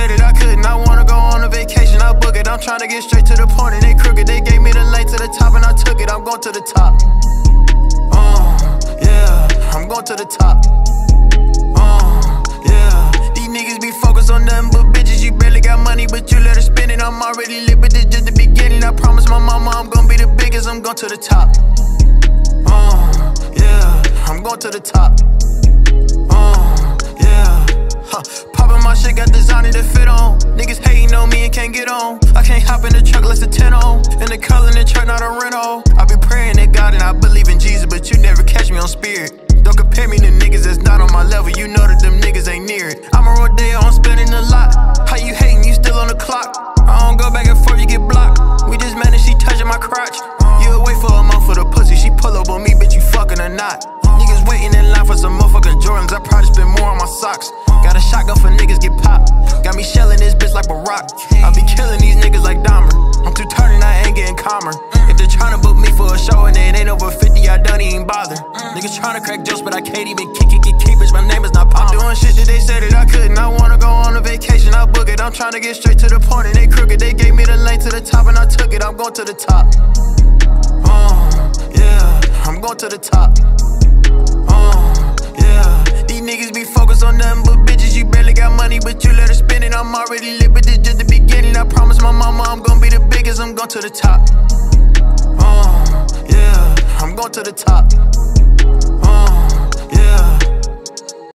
said that I couldn't. I wanna go on a vacation, I book it. I'm trying to get straight to the point and they crooked. They gave me the lane to the top and I took it. I'm going to the top. Uh, yeah, I'm going to the top. Uh, yeah, these niggas be focused on nothing but bitches. You barely got money, but you let her spend it. I'm already lit, but this just the beginning. I promise my mama I'm gonna be the biggest. I'm going to the top. Uh, yeah, I'm going to the top. Uh, yeah. Huh. Got designer to fit on. Niggas hating on me and can't get on. I can't hop in the truck less than 10 on. In the Cullinan the truck, not a rental. I be praying to God and I believe in Jesus, but you never catch me on spirit. Don't compare me to niggas that's not on my level. You know that them niggas ain't near it. I'm a Rodeo, I'm spending a lot. How you hating? You still on the clock? I don't go back and forth, you get blocked. We just managed, she touching my crotch. You wait for a month for the pussy, she pull up on me, bitch, you fucking or not. Niggas waiting in line for some motherfucking Jordans. I probably spend more on my socks. A shotgun for niggas get popped. Got me shelling this bitch like Barack. I be killing these niggas like Dahmer. I'm too turning, I ain't getting calmer. If they're trying to book me for a show and it ain't over 50, I don't even bother. Niggas trying to crack jokes, but I can't even kick it, get keep bitch. My name is not Palmer. I'm doing shit that they said that I couldn't. I wanna go on a vacation, I book it. I'm trying to get straight to the point and they crooked. They gave me the lane to the top and I took it. I'm going to the top. Uh, yeah, I'm going to the top. Uh, yeah. These niggas be my mama I'm gonna be the biggest. I'm going to the top. Uh, yeah, I'm going to the top.